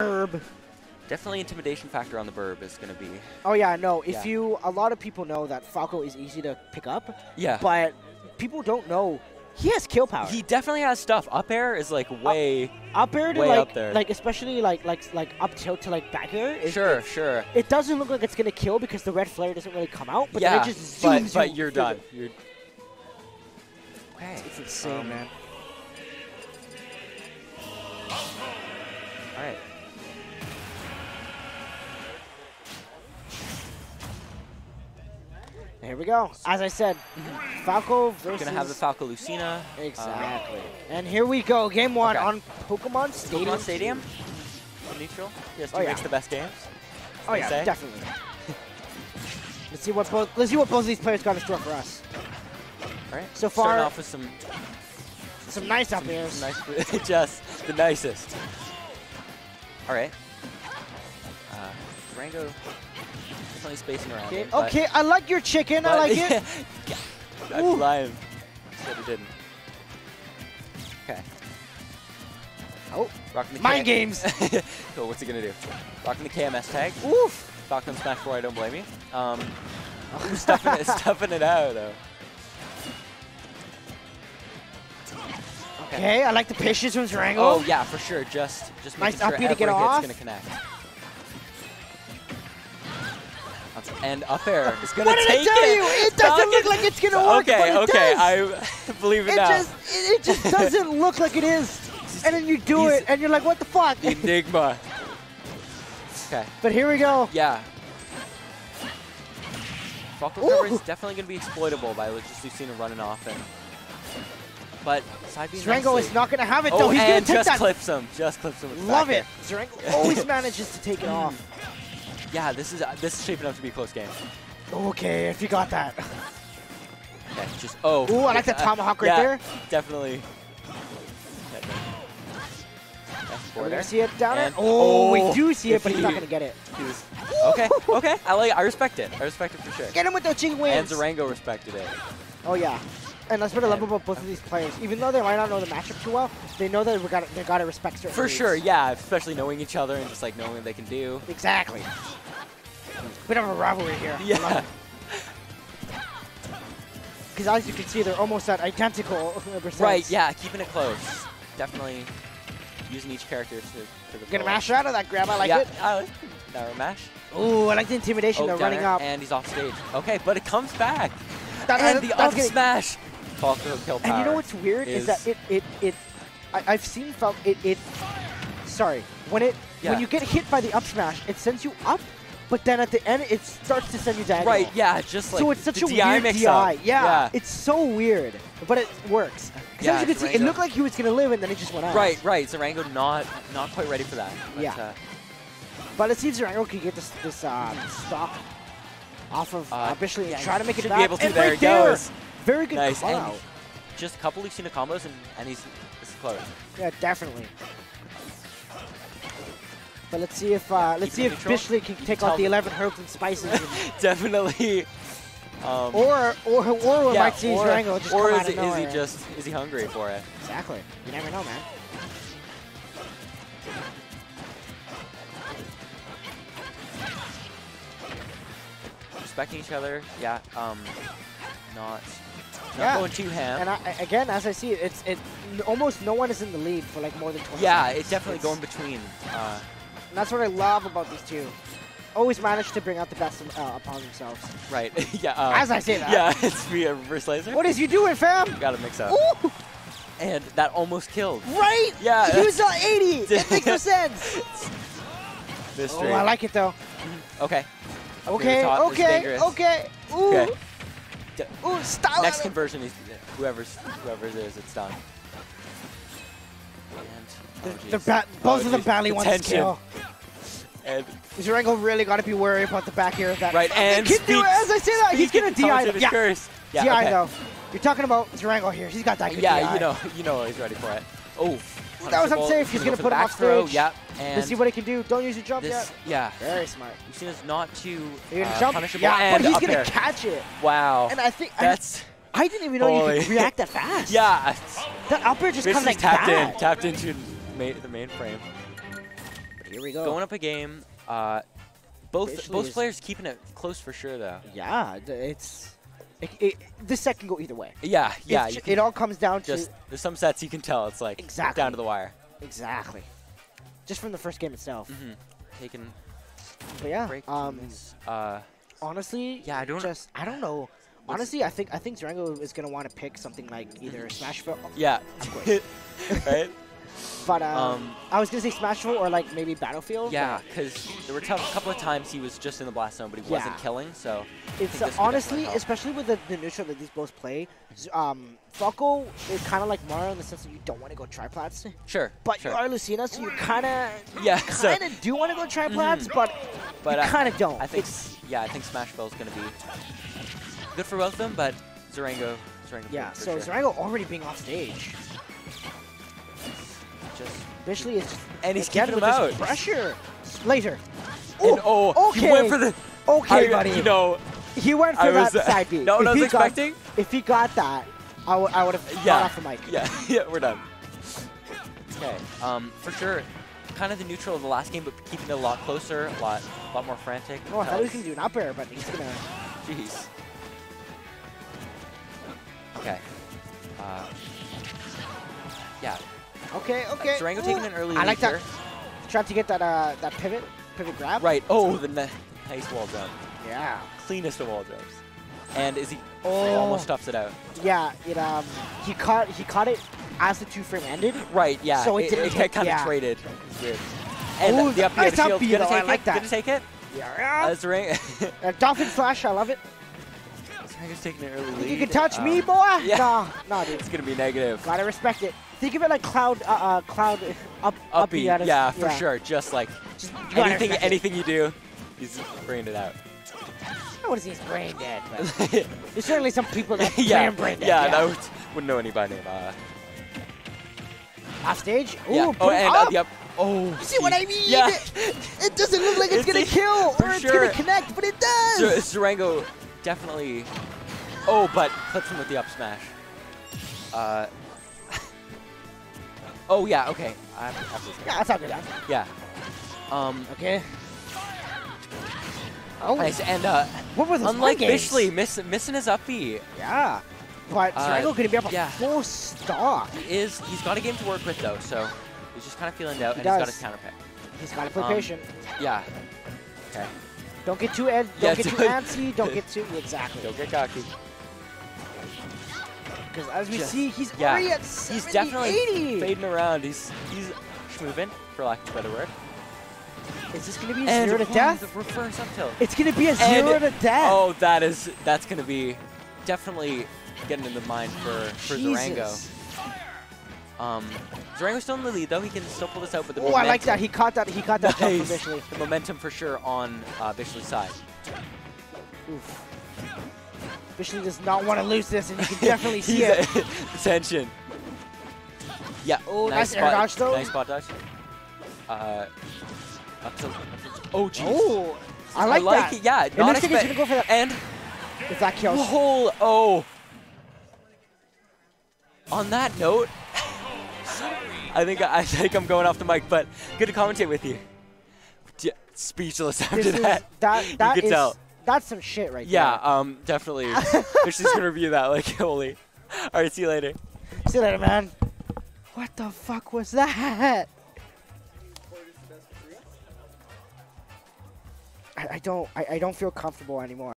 Burb. Definitely intimidation factor on the burb is going to be. Oh yeah, no. If Yeah. you, a lot of people know that Falco is easy to pick up, Yeah. but people don't know he has kill power. He definitely has stuff. Up air is like way. up air to way like, up there. like especially like like like up tilt to like back air. Is, sure, sure. It doesn't look like it's gonna kill because the red flare doesn't really come out, but yeah, then it just but, zooms but you you're done. the- You're. Okay. It's insane, um, man. All right. Here we go. As I said, Falco versus. Gonna have the Falco Lucina. um, Exactly. and here we go. Game one Okay. on Pokemon Stadium. Pokemon Stadium. Neutral. Yes, Oh, yeah. makes the best games? Oh yeah, say. definitely. let's see what both. Let's see what both of these players got in store for us. All right. So Starting far- off with some, Some nice up airs. nice, just the nicest. All right. Uh, Rango definitely spacing around. Okay, him, okay, I like your chicken. I like it. I'm Ooh. lying. Said he didn't. Okay. Oh, Rocking the mind games. cool. What's he gonna do? Rocking the KMS tag. Oof. Falcon Smash 4, I don't blame you. Um, stuffing, it, stuffing it out, though. Okay, I like the patience from Zerango. Oh, yeah, for sure. Just just Nice making sure B to every get off. to connect. And up air is going to What did take I tell it. you? It doesn't look like it's gonna work, Okay, it okay, does. I believe it, It now. just, it, it just doesn't look like it is. And then you do He's- it, and you're like, what the fuck? Enigma. Okay, but here we go. yeah. Falco cover is definitely going to be exploitable by just Lucina running off and. But side B is not gonna have it Oh, though. He's gonna and take just that. clips him. Just clips him. With Love it. Zerango always manages to take it off. Yeah, this is uh, this is shaping up to be a close game. Okay, if you got that. Okay, just oh. Ooh, I like the uh, tomahawk right yeah, there. Definitely. Are gonna see it down there? And- Oh, we oh, do see it, but he's not gonna get it. Was- okay, okay. I like. I respect it. I respect it for sure. Get him with the chicken And wings. Zerango respected it. Oh yeah. And that's what I love about both of these players. Even though they might not know the matchup too well, they know that we got they got to respect certain For sure, yeah. Especially knowing each other and just like knowing what they can do. Exactly. Bit of a rivalry here. Yeah. Because as you can see, they're almost at identical percents. Right. Yeah. Keeping it close. Definitely using each character to. to the Get a full. mash out of that grab. I like yeah, it. Oh, I like narrow mash. Ooh, I like the intimidation. Oh, they're running up. and he's off stage. Okay, but it comes back. That- and the up getting- smash. Falco kill power. And you know what's weird is, that it it it I, I've seen Fal- it it sorry when it Yeah. when you get hit by the up smash it sends you up, but then at the end it starts to send you diagonal. Right, yeah, just like so it's such the a DI weird mix DI. up. Yeah, yeah. it's so weird, but it works. Because Yeah, as you can see, it looked like he was gonna live and then he just went out. Right, right. Zerango not not quite ready for that. But, Yeah. Uh, But let's see if Zerango can get this this uh, stock off of Uh, uh, Bishly yeah, and try to make it back. be able to. And There right it goes. there, very good nice. call And out. just a couple Lucina combos and, and he's is close. Yeah, definitely. But let's see if uh, let's see if neutral. Bishly can take tell out the 11 herbs and spices, and, Definitely. Um, or or or we yeah, might see or, just or come is, out it, of is he just is he hungry for it? exactly? You never know, man. Respecting each other, yeah. Um, not not Yeah. going too ham. And I, again, as I see it, it's it almost no one is in the lead for like more than 20 yeah, seconds. it's definitely It's- going between. Uh, And that's what I love about these two. Always manage to bring out the best uh, upon themselves. right. yeah. Uh, As I say that. Yeah, it's me a reverse laser. What is you doing, fam? Gotta mix up. Ooh, And that almost killed. right? Yeah. He was on 80. It makes no sense. Mystery. Oh, I like it though. Okay. Okay, top, this is okay, okay. Ooh, Okay. Ooh, style. Next conversion is whoever's whoever's is, it's done. And, oh, The ba- both Oh, of them badly The want tension. kill. And Zerango really got to be worried about the back here of that. right, and he can do As I say that, he's gonna DI. of them. his Yeah, curse. Yeah, DI okay. though. You're talking about Zerango here. He's got that good Yeah, DI. you know, you know he's ready for it. Oh, That was unsafe. He's go gonna for put the him off throw. stage. Yep. And Let's see what he can do. Don't use your jump this, yet. yeah, Very smart. Lucina's not too You're gonna uh, jump. punishable. Yeah, and but he's gonna air. catch it. Wow. And I think That's I didn't even know you could react that fast. yeah. That upper just This comes like tapped that. in, tapped into ma the main frame. Here we we go. Going up a game. Uh, both Basically both is- players keeping it close for sure though. Yeah, it's. It, it, this set can go either way. Yeah, yeah. It's You ju- can it all comes down to just there's some sets you can tell it's like Exactly. down to the wire. exactly, just from the first game itself. hmm Taking But yeah, break. um, uh, honestly, Yeah, I don't- just I don't know. Honestly, I think I think Zerango is gonna want to pick something like either Smashville, yeah. course. right. but um, Um, I was gonna say Smashville or like maybe Battlefield. Yeah, because there were a couple of times he was just in the blast zone, but he wasn't killing. So it's uh, honestly, especially with the, the neutral that these both play, um, Falco is kind of like Mario in the sense that you don't want to go triplats, sure. but sure. you are Lucina, so you kind of Yeah, kind of do want to go triplats, Mhm. but But you I- kind of don't. I think it's yeah, I think Smashville is going to be good for both of them, but Zerango, Zerango. yeah. So sure. Zerango already being off stage. Just Bishly is just And he's getting keeping with him this out. pressure. Later. and oh, he went okay. for the. Okay, I- buddy. You know, he went for I that was uh, side B. no one If was he got- expecting. if he got that, I would I would have Yeah. off the mic. Yeah, yeah, we're done. Okay, um, for sure, kind of the neutral of the last game, but keeping it a lot closer, a lot, a lot more frantic. Oh, I thought he was gonna do an up air, but he's gonna. Jeez. Okay. Uh, yeah. Okay, okay. Zerango Ooh. taking an early I like that. Tried to get that uh that pivot pivot grab. Right. Oh, the ni- nice wall jump. Yeah. Cleanest of wall jumps. And is he Oh. almost stuffs it out? Yeah. It um he caught he caught it as the two frame ended. Right. Yeah. So it it, didn't it, kind of yeah. traded. Weird. And Ooh, the up nice up shield. B, Gonna though. I take like it. that. Gonna take it. Yeah. As Ring. Uh, Dolphin flash, I love it. Rango's taking an early lead. You can touch me, Um, boy. yeah. Nah, nah, dude. It's gonna be negative. Gotta respect it. Think of it like cloud, uh, uh cloud up, Uppy, yeah, for sure. Just like Just, anything, anything you do, he's bringing it out. I would say he's brain dead, but there's certainly some people that yeah, brain, dead. yeah, that would, wouldn't know any by name. Uh, Off stage. Ooh, yeah. Oh, and up. uh, yep. Oh, You see what I mean? Yeah. It doesn't look like it's, It's gonna a- kill or it's sure. gonna connect, but it does. Zer- Zerango definitely. Oh, but clips him with the up smash. Uh. Oh yeah. Okay. I have to- I have to- yeah, that's not good. Yeah. Um. Okay. Oh, Nice. And uh, what those unlike? Bishly, miss, missing his up Yeah. But Uh, Strangle gonna be up a yeah. full stock. is he's got a game to work with though, so he's just kind of feeling out, He and he's got his counter pick. He's gotta play Um, patient. Yeah. Okay. Don't get too ed- don't Yeah, get too antsy. Don't get too exactly. Don't get cocky. Because as we Just- see, he's yeah. already at He's 70, definitely 80. fading around. He's he's schmoving, for lack of a better word. Is this gonna be a And zero to death? Reverse up tilt. It's gonna be a zero to death. Oh, that is that's gonna be definitely getting in the mind for for Zerango. Jesus. Um, Zerango's still in the lead though. He can still pull this out, but the Oh, I like momentum- that. He caught that. He caught that jump Nice. from Bishly. The momentum for sure on uh, Bishly's side. Oof. Bishly does not want to lose this, and you can definitely see it. tension. Yeah. Oh, nice air spot, dodge, though. Nice spot dodge. Uh, up to, oh, jeez. Oh, I like, like that. it. Yeah, It not looks like he's expect- gonna go for that. And If that kills. whole oh. On that note, I think I think I'm going off the mic, but good to commentate with you. Speechless after This is that. that. That could is- tell. That's some shit right Yeah, um, definitely. Fish is gonna review that like holy. All right, see you later. See you later, man. What the fuck was that? I, I don't. I, I don't feel comfortable anymore.